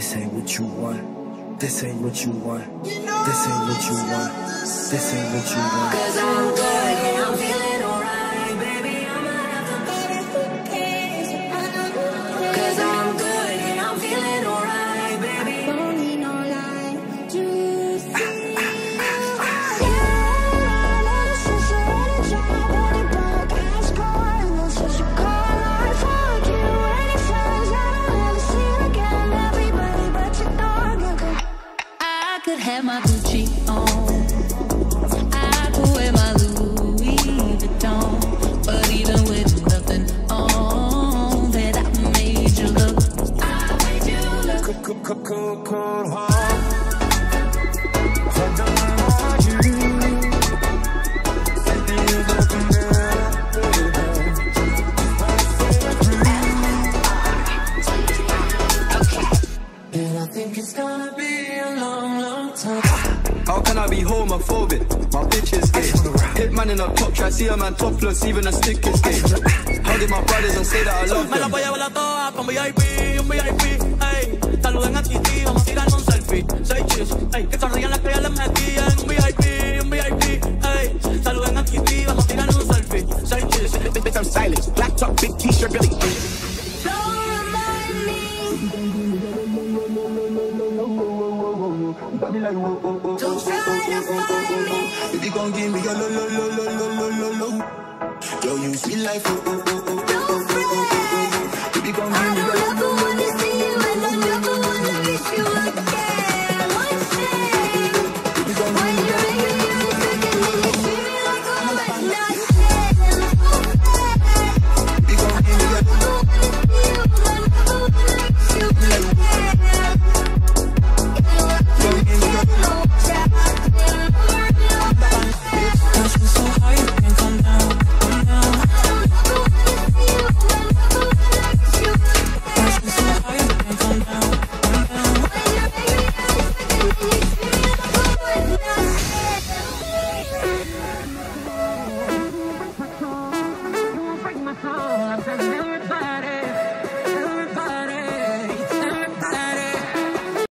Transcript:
This ain't what you want. This ain't what you want. This ain't what you want. This ain't what you want. Cause I'm good, yeah, I'm feeling Have my Gucci on. I wear my Louis Vuitton. But even with nothing on, that I made you look. I made you look. Cold, cold, How can I be homophobic? My bitch is gay. Hit man in a top try, see a man topless, even a stick is gay. Hugging my brothers and say that I love Me la them. voy a llevar todas pa' VIP, un VIP, ey. Saluden a Kitty, vamos a tirarnos un selfie. Say cheese, ey. Que sonrían las que ya les metí en un VIP, un VIP, ey. Saluden a Kitty, vamos a tirarnos un selfie. Say cheese. Bitch, I'm silent. Black top, big t-shirt, Billy. Don't Don't try to find me. If you gon' give me your lo lo lo lo lo lo lo lo. Yo, you sweet life, oh oh oh oh oh oh oh oh. Oh If you gon' give me your